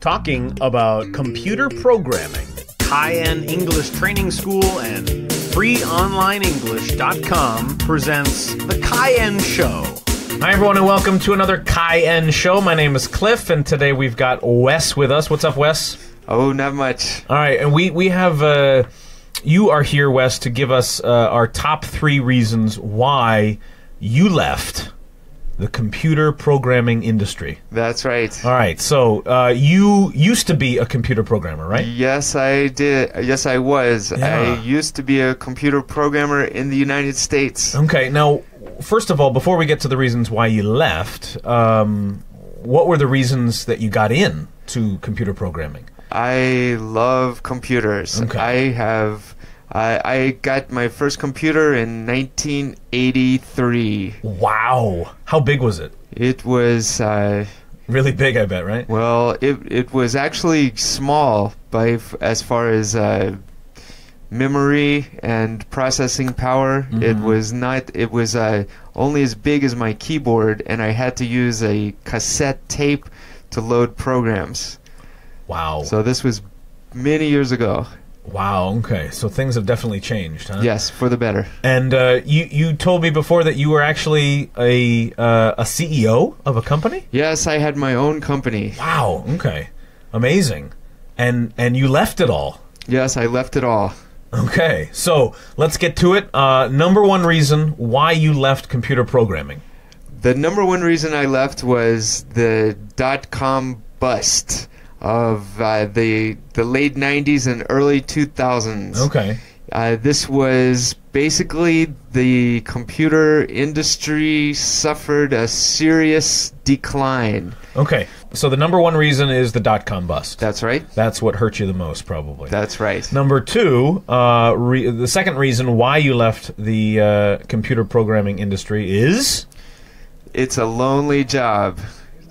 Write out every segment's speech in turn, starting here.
talking about computer programming, high end English training school, and freeonlineenglish.com presents The Kai-En Show. Hi, everyone, and welcome to another Kai-En Show. My name is Cliff, and today we've got Wes with us. What's up, Wes? Oh, not much. All right, and we, we have. Uh, you are here, Wes, to give us uh, our top three reasons why you left the computer programming industry. That's right. All right, so uh, you used to be a computer programmer, right? Yes, I did. Yes, I was. Yeah. I used to be a computer programmer in the United States. Okay, now, first of all, before we get to the reasons why you left, um, what were the reasons that you got in to computer programming? I love computers. Okay. I have. I, I got my first computer in 1983. Wow, how big was it? It was. Uh, Really big, I bet, right? Well, it it was actually small by f- as far as uh, memory and processing power. It was not. It was uh, only as big as my keyboard, and I had to use a cassette tape to load programs. Wow, So this was many years ago. Wow. Okay, so things have definitely changed, huh? Yes, for the better. And uh, you you told me before that you were actually a uh, a CEO of a company. Yes, I had my own company. Wow. Okay. Amazing. And and you left it all. Yes, I left it all. Okay. So let's get to it. Uh, number one reason why you left computer programming. The number one reason I left was the dot com bust of uh, the the late '90s and early 2000s. Okay. Uh, this was basically the computer industry suffered a serious decline. Okay. So the number one reason is the dot com bust. That's right. That's what hurt you the most, probably. That's right. Number two, uh, re- the second reason why you left the uh, computer programming industry is It's a lonely job.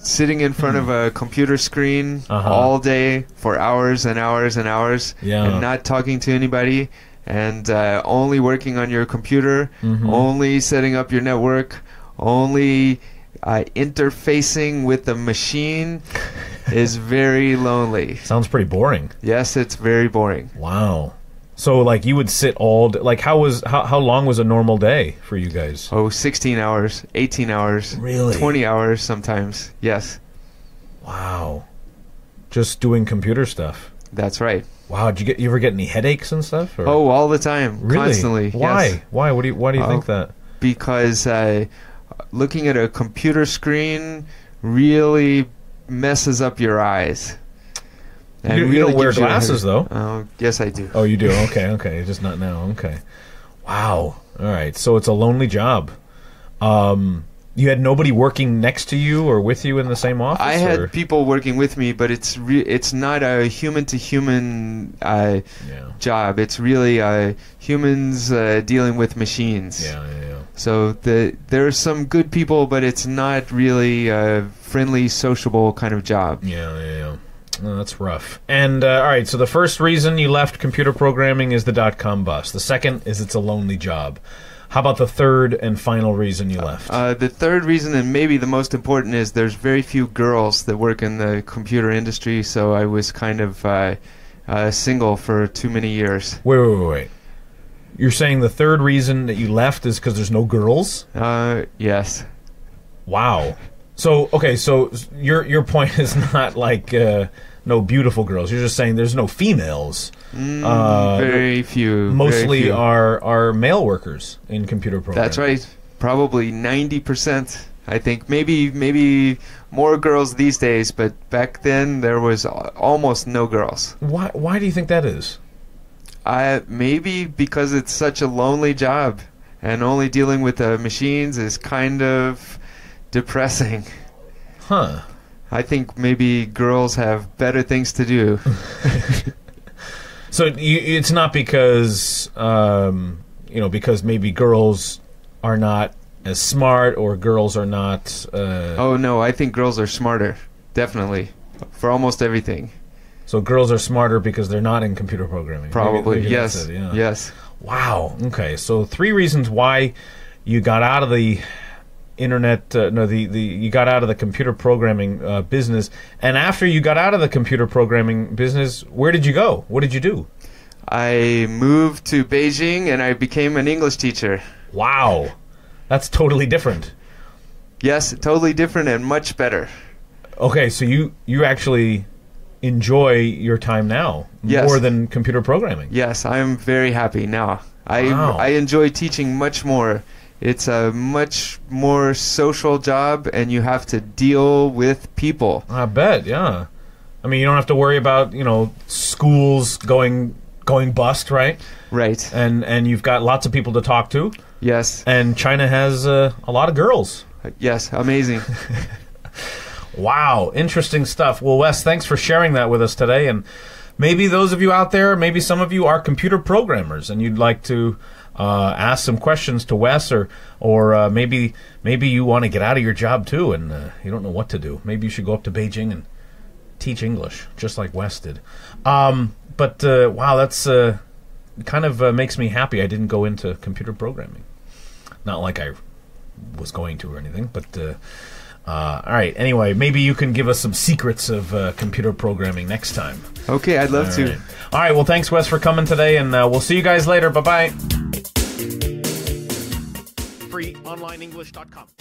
Sitting in front of a computer screen Hmm. Uh-huh. all day for hours and hours and hours Yeah. and not talking to anybody and uh, only working on your computer, Mm-hmm. only setting up your network, only uh, interfacing with the machine is very lonely. sounds pretty boring. Yes, it's very boring. Wow. So like you would sit all d- like how was how how long was a normal day for you guys? Oh, 16 hours, 18 hours, Really? 20 hours sometimes. Yes, Wow. Just doing computer stuff. that's right. Wow, did you get you ever get any headaches and stuff? Or? Oh, all the time, really? constantly. Why? Yes. Why? What do you why do you Oh. think that? Because uh, looking at a computer screen really messes up your eyes. You- you don't wear glasses, though. Oh, yes, I do. Oh, you do. Okay, okay. Just not now. Okay. Wow. All right. So it's a lonely job. Um, you had nobody working next to you or with you in the same office. I had or? people working with me, but it's re- it's not a human to human uh, job. It's really uh, humans uh, dealing with machines. Yeah. Yeah. Yeah. So the there are some good people, but it's not really a friendly, sociable kind of job. Yeah, yeah, yeah. Oh, that's rough. And uh, all right, so the first reason you left computer programming is the dot com bust. The second is it's a lonely job. How about the third and final reason you left? Uh, the third reason, and maybe the most important, is there's very few girls that work in the computer industry. So I was kind of uh, uh, single for too many years. wait, wait, wait, wait. You're saying the third reason that you left is because there's no girls? Uh, yes. Wow. So okay, so your your point is not like uh, no beautiful girls. You're just saying there's no females. Uh, very few. very mostly few. are are male workers in computer programming. That's right. Probably ninety percent. I think maybe maybe more girls these days, but back then there was almost no girls. Why why do you think that is? I maybe because it's such a lonely job, and only dealing with the machines is kind of depressing. Huh. I think maybe girls have better things to do. So you, it's not because um, you know because maybe girls are not as smart or girls are not. Uh, oh no, I think girls are smarter, definitely, for almost everything. So girls are smarter because they're not in computer programming. Probably maybe that's yes, it, yeah. yes. Wow. Okay. So three reasons why you got out of the internet, uh, no, the, the you got out of the computer programming uh, business, and after you got out of the computer programming business, where did you go? What did you do? I moved to Beijing and I became an English teacher. Wow, that's totally different. Yes, totally different and much better. Okay, so you you actually enjoy your time now Yes. more than computer programming. Yes, I'm very happy now. I Wow. I enjoy teaching much more. It's a much more social job and you have to deal with people. I bet, yeah. I mean, you don't have to worry about you know schools going going bust, right? Right. And and you've got lots of people to talk to, Yes. and China has uh, a lot of girls. Yes, amazing. Wow, interesting stuff. Well, Wes, thanks for sharing that with us today. And maybe those of you out there, maybe some of you are computer programmers, and you'd like to uh, ask some questions to Wes, or or uh, maybe maybe you want to get out of your job too, and uh, you don't know what to do. Maybe you should go up to Beijing and teach English, just like Wes did. Um, but uh, wow, that's uh, kind of uh, makes me happy. I didn't go into computer programming. Not like I was going to or anything, but. Uh, uh, all right. Anyway, maybe you can give us some secrets of uh, computer programming next time. Okay, I'd love All to. right. All right. Well, thanks, Wes, for coming today, and uh, we'll see you guys later. Bye bye. FreeOnlineEnglish.com.